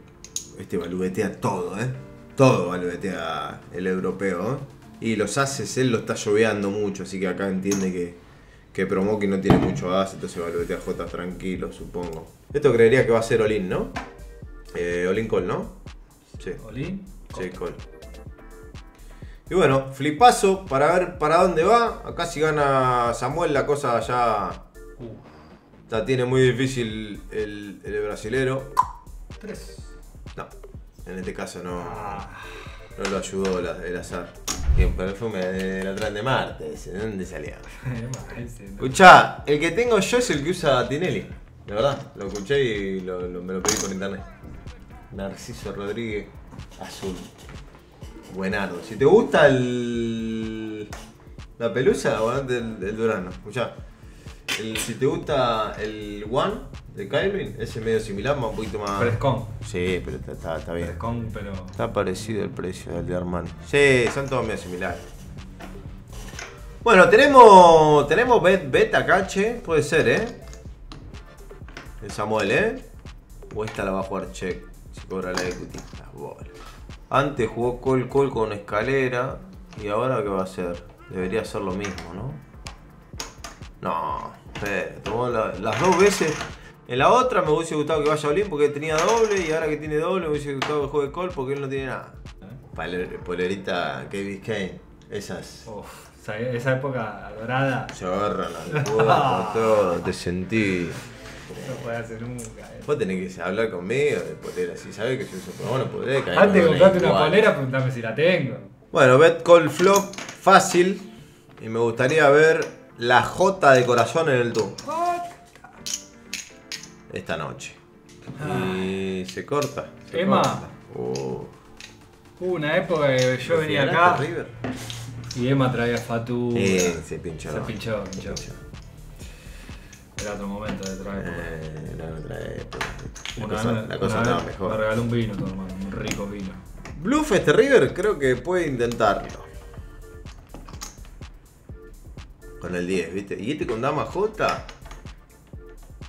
A: Este balubetea todo, ¿eh? Todo balubetea el europeo, ¿eh? Y los haces, él lo está lloveando mucho, así que acá entiende que, que Promoki no tiene mucho as, entonces balubetea J tranquilo, supongo. Esto creería que va a ser Olin, ¿no? Eh, Olin Call, ¿no? Sí.
B: Olin.
A: Sí, Cole. Y bueno, flipazo para ver para dónde va. Acá si gana Samuel la cosa ya la tiene muy difícil el, el brasilero.
B: tres.
A: No, en este caso no,
B: Ah,
A: no lo ayudó la- el azar. El perfume de la Tran de Marte, ese, ¿de dónde salía? Escuchá, el que tengo yo es el que usa Tinelli. De verdad, lo escuché y lo- lo- me lo pedí por internet. Narciso Rodríguez, azul. Buenardo. Si te gusta el. La pelusa, aguante el, el Durano. Escuchá. el- si te gusta el One de Calvin, ese medio similar, más un poquito más.
B: Frescón.
A: Sí, pero está, está, está bien.
B: Frescón, pero.
A: Está parecido el precio del de Armani. Sí, son todos medio similares. Bueno, tenemos. Tenemos bet, bet acá, che. Puede ser, ¿eh? El Samuel, ¿eh? O esta la va a jugar check. Si cobra la equity. Las bolas. Antes jugó call call con escalera. ¿Y ahora qué va a hacer? Debería hacer lo mismo, ¿no? No, espera, tomó la- las dos veces. En la otra me hubiese gustado que vaya Olin porque tenía doble y ahora que tiene doble me hubiese gustado que juegue Cole porque él no tiene nada. Paler- Polerita Kevin Kane, esas
B: Uf, esa, esa época dorada
A: se agarran al cuerpo, todo, te sentí.
B: No puede hacer nunca. eh.
A: Vos tenés que hablar conmigo de polera, si sabés que yo uso pero bueno, polera. que hay
B: Antes de
A: una
B: comprarte una polera, preguntame si la tengo.
A: Bueno, bet call flop fácil y me gustaría ver la J de corazón en el tour. esta noche. Y se corta. se
B: Emma.
A: corta. Oh.
B: Hubo una época que yo venía
A: ¿Ganaste
B: acá
A: River?
B: y Emma traía Fatu.
A: Eh, se pinchó.
B: Se pinchó, pinchó. Era otro momento de otra época.
A: Eh, era otra época. La
B: Una
A: cosa,
B: vez-
A: la cosa estaba
B: vez Me
A: mejor.
B: regaló un vino, tu hermano, un rico vino.
A: Bluff este River creo que puede intentarlo. Con el 10, ¿viste? Y este con Dama J.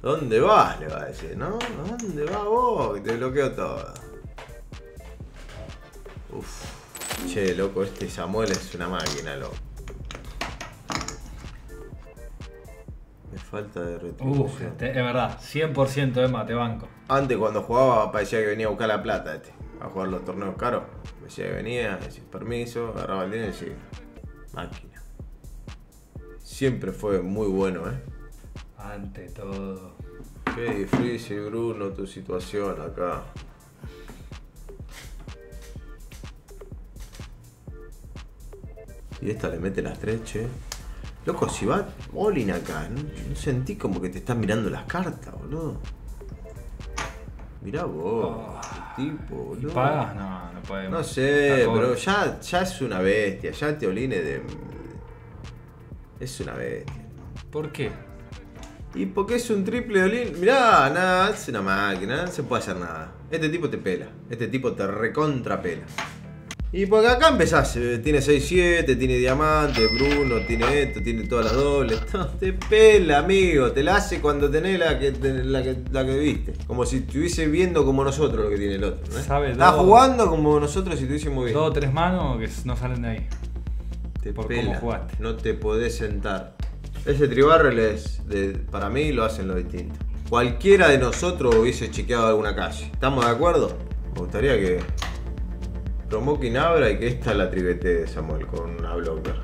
A: ¿Dónde vas? Le va a decir, ¿no? ¿Dónde vas vos? Que te bloqueo todo. Uf. Che, loco, este Samuel es una máquina, loco. Falta de
B: Uf,
A: retribución.
B: este, es verdad, 100% Emma, te banco.
A: Antes cuando jugaba parecía que venía a buscar la plata este. A jugar los torneos caros. Decía que venía, decía permiso, agarraba el dinero y decía, máquina. Siempre fue muy bueno, eh.
B: Ante todo.
A: Qué difícil, Bruno, tu situación acá. Y esta le mete las tres, che. Loco, si va Olin acá, ¿no? no sentí como que te están mirando las cartas, boludo. Mirá vos, qué tipo,
B: ¿Y
A: boludo.
B: pagas? No, no podemos.
A: No sé, pero ya, ya es una bestia. Ya Teolín es de. Es una bestia.
B: ¿Por qué?
A: ¿Y por qué es un triple Olin? Mirá, nada, es una máquina, no se puede hacer nada. Este tipo te pela. Este tipo te recontra pela. Y porque acá empezás, eh, tiene 6-7, tiene diamante, Bruno, tiene esto, tiene todas las dobles. No, te pela, amigo, te la hace cuando tenés la que, te- la que, la que viste. Como si estuviese viendo como nosotros lo que tiene el otro. ¿eh?
B: Sabe
A: Está
B: todo.
A: jugando como nosotros si estuviésemos viendo.
B: Dos o tres manos que no salen de ahí.
A: Te
B: por
A: pela,
B: cómo jugaste.
A: No te podés sentar. Ese tribarrel es, de- para mí, lo hacen lo distinto. Cualquiera de nosotros hubiese chequeado alguna calle. ¿Estamos de acuerdo? Me gustaría que Promokin abra y que esta la tribete de Samuel con una blocker.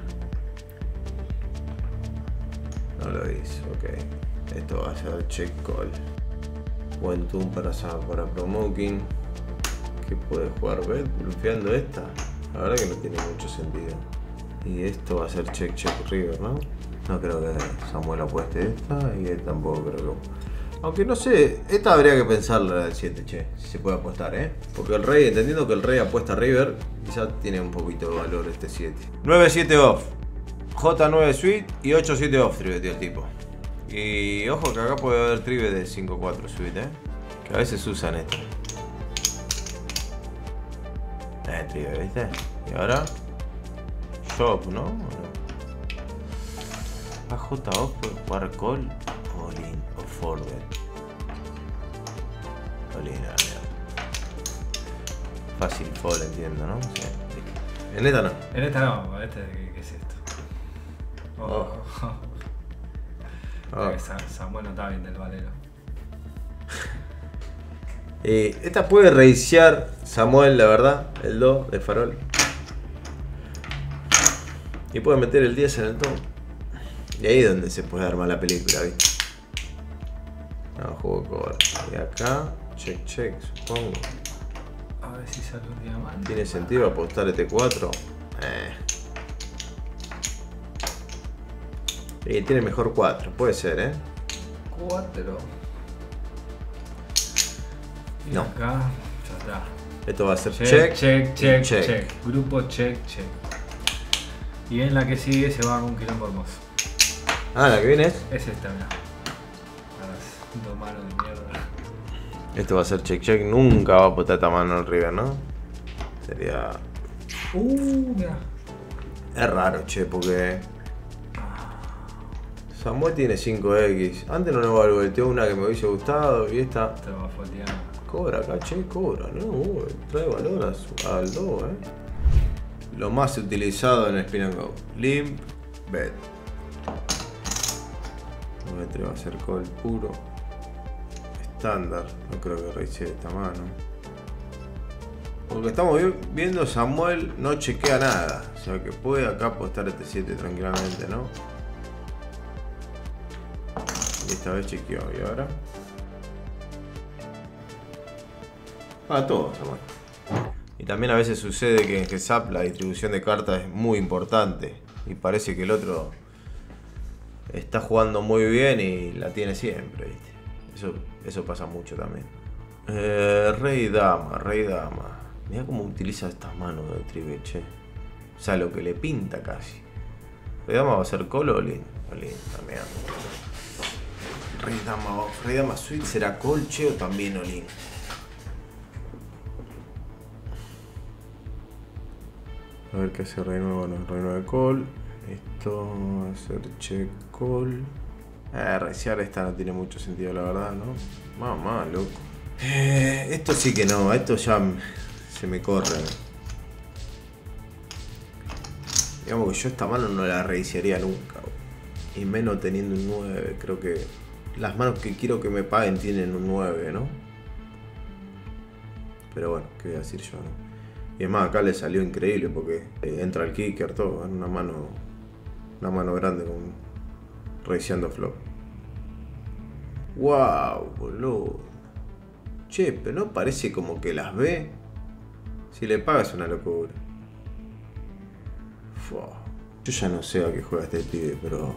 A: No lo hizo, ok. Esto va a ser check call. Buen turn para, para Promokin. ¿Qué puede jugar Bet blufeando esta? La verdad que no tiene mucho sentido. Y esto va a ser check check river, ¿no? No creo que Samuel apueste esta y él tampoco creo que. Aunque no sé, esta habría que pensarla la del 7, che, si se puede apostar, ¿eh? Porque el rey, entendiendo que el rey apuesta a River, quizá tiene un poquito de valor este 7. 9-7 off, J9 suite y 8-7 off tribete el tipo. Y ojo que acá puede haber tribe de 5-4 suite, ¿eh? Que a veces usan esto. Eh, tribe, ¿viste? Y ahora, shop, ¿no? ¿O no? AJ off puede jugar call, all in o forward. All in, a la mierda. Fácil fall, entiendo, ¿no? Sí. En esta no.
B: En esta no, este, ¿qué, qué es esto? Oh, que Sa- Samuel no está bien del valero.
A: Eh, esta puede reiniciar Samuel, la verdad, el 2 de farol. Y puede meter el 10 en el top. Y ahí es donde se puede armar la película, ¿viste? No, juego. Y acá, check, check, supongo.
B: A ver si sale un diamante.
A: ¿Tiene sentido apostar este 4? Eh. Y tiene mejor 4, puede ser, ¿eh?
B: Cuatro. Y
A: No.
B: acá, ya está.
A: Esto va a ser
B: Check,
A: check,
B: check, check,
A: check.
B: Grupo check, check. Y en la que sigue se va con un quilombo hermoso.
A: Ah, la que viene es.
B: Es esta, mirá. A de mierda.
A: Esto va a ser check, check. Nunca va a apostar esta mano en River, ¿no? Sería.
B: Uh.
A: Es raro, che, porque. Samuel tiene 5X. Antes no nos volteó una que me hubiese gustado y esta.
B: Te va a.
A: Cobra acá, che, cobra, ¿no? Uy, trae valor a su- al 2, ¿eh? Lo más utilizado en Spin and Go. Limp, Bet. No va a ser call puro. Estándar. No creo que reice esta mano. Porque estamos vi- viendo Samuel no chequea nada. O sea que puede acá apostar este 7 tranquilamente, ¿no? Y esta vez chequeó. ¿Y ahora? Ah, todo, Samuel. Y también a veces sucede que en GESAP la distribución de cartas es muy importante. Y parece que el otro está jugando muy bien y la tiene siempre, ¿viste? Eso, eso pasa mucho también. Eh, rey dama, rey dama. Mira cómo utiliza estas manos de tribeche. O sea, lo que le pinta casi. Rey dama va a ser call o all in. All in, también. Rey dama. Rey dama suite será call, che, o también all in. A ver qué hace Rey Nuevo, no, Rey 9 Call. Esto va a ser check call. Eh, reciar esta no tiene mucho sentido, la verdad, ¿no? Mamá, loco. Eh, esto sí que no, esto ya se me corre. Digamos que yo esta mano no la reiniciaría nunca. Y menos teniendo un 9. Creo que las manos que quiero que me paguen tienen un 9, ¿no? Pero bueno, ¿qué voy a decir yo, no? Y además acá le salió increíble porque eh, entra el kicker, todo, en una mano. Una mano grande con. Reiniciando flop. Wow, boludo. Che, pero no parece como que las ve. Si le pagas una locura. Yo ya no sé a qué juega este pibe, pero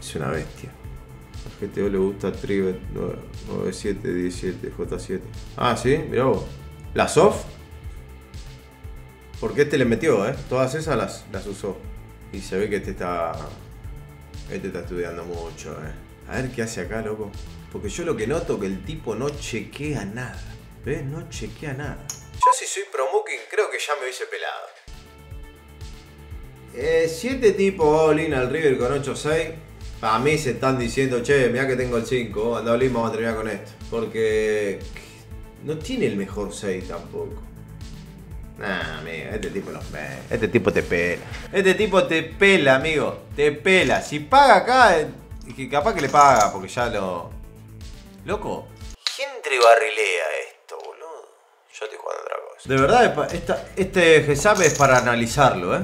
A: es una bestia. A GTO le gusta Trivet 9717 J7. Ah, sí, mirá vos. ¿La soft? Porque este le metió, ¿eh? Todas esas las, las usó. Y se ve que este está. Este está estudiando mucho, ¿eh? A ver qué hace acá, loco. Porque yo lo que noto que el tipo no chequea nada. ¿Ves? No chequea nada. Yo si soy Promuking creo que ya me hubiese pelado. Eh, siete tipos all in al River con 8-6. Para mí se están diciendo, che, mira que tengo el 5, anda all in, vamos a terminar con esto. Porque no tiene el mejor 6 tampoco. Nah, amigo, este tipo los Este tipo te pela. Este tipo te pela, amigo. Te pela. Si paga acá, eh, que capaz que le paga, porque ya lo. Loco. ¿Quién barrilea esto, boludo? Yo estoy jugando otra cosa. De verdad, esta, este GSAP es para analizarlo, ¿eh?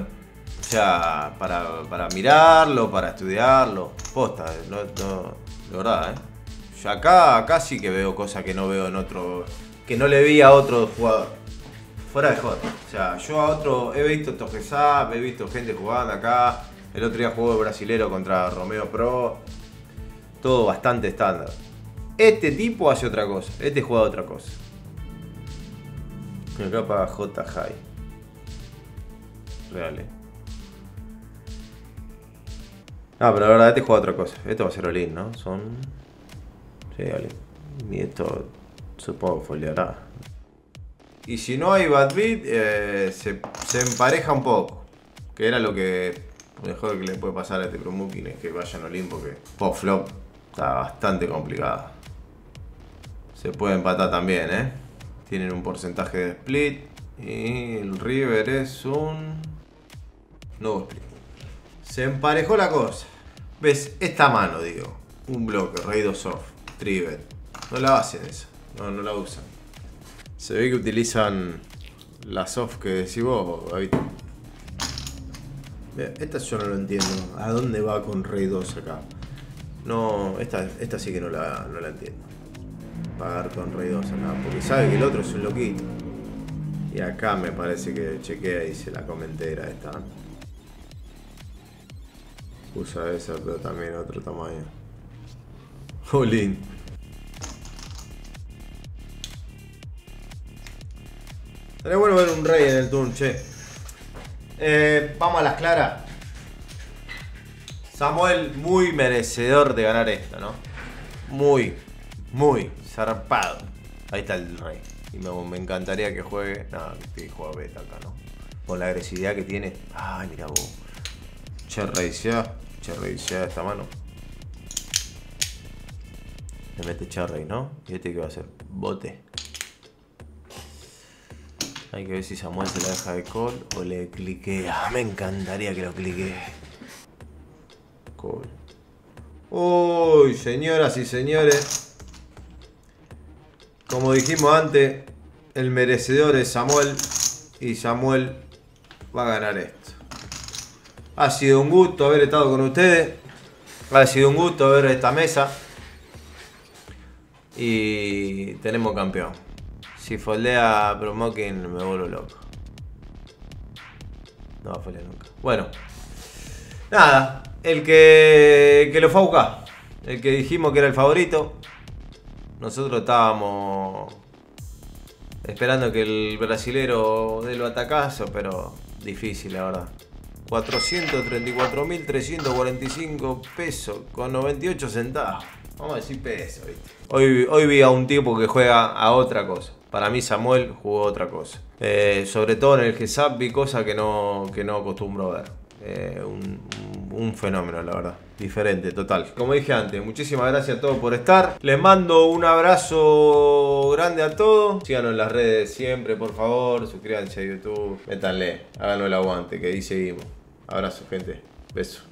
A: O sea, para, para mirarlo, para estudiarlo. Posta, no, no, de verdad, ¿eh? Yo acá, acá sí que veo cosas que no veo en otro. que no le vi a otro jugador. Fuera de joder. O sea, yo a otro. he visto estos GSAP, he visto gente jugando acá. El otro día jugó el brasilero contra Romeo Pro. Todo bastante estándar. Este tipo hace otra cosa. Este juega otra cosa. Acá para J High. Real. Ah, pero la verdad, este juega otra cosa. Esto va a ser Olin, ¿no? Son. Sí, Olin. Y esto supongo que foliará. Y si no hay bad beat, eh, se, empareja un poco. Que era lo que mejor que le puede pasar a este Promukin es que vayan Olin porque pop flop está bastante complicado. Se puede empatar también, ¿eh? Tienen un porcentaje de split. Y el River es un... Nuevo split. Se emparejó la cosa. ¿Ves? Esta mano, digo. Un bloque, rey 2 soft, trivet. No la hacen esa. No, no la usan. Se ve que utilizan la soft que decís vos, esta yo no lo entiendo. ¿A dónde va con Rey 2 acá? No, esta, esta sí que no la, no la entiendo. Pagar con Rey 2 acá. Porque sabe que el otro es un loquito. Y acá me parece que chequea y se la comentera esta. Usa esa, pero también otro tamaño. Jolín. Sería bueno ver un rey en el turn, che. Eh, vamos a las claras. Samuel muy merecedor de ganar esto, ¿no? Muy, muy zarpado. Ahí está el rey. Y me, encantaría que juegue. No, que juega beta acá, ¿no? Con la agresividad que tiene. Ay, mira vos. Che, rey ya. Che, rey esta mano. Le mete Cherry, ¿no? ¿Y este qué va a hacer? Bote. Hay que ver si Samuel se la deja de call o le cliquea. Me encantaría que lo clique. Call. Uy, señoras y señores. Como dijimos antes, el merecedor es Samuel. Y Samuel va a ganar esto. Ha sido un gusto haber estado con ustedes. Ha sido un gusto ver esta mesa. Y tenemos campeón. Si foldea Promokin me vuelvo loco. No va a foldear nunca. Bueno. Nada. El que, que lo fue a buscar. El que dijimos que era el favorito. Nosotros estábamos esperando que el brasilero dé lo atacazo, pero difícil la verdad. 434.345 pesos con 98 centavos. Vamos a decir pesos, ¿viste? Hoy, hoy vi a un tipo que juega a otra cosa. Para mí Samuel jugó otra cosa. Eh, sobre todo en el GSAP vi cosas que no, que no acostumbro a ver. Eh, un, fenómeno, la verdad. Diferente, total. Como dije antes, muchísimas gracias a todos por estar. Les mando un abrazo grande a todos. Síganos en las redes siempre, por favor. Suscríbanse a YouTube. Métanle, háganlo el aguante, que ahí seguimos. Abrazo, gente. Beso.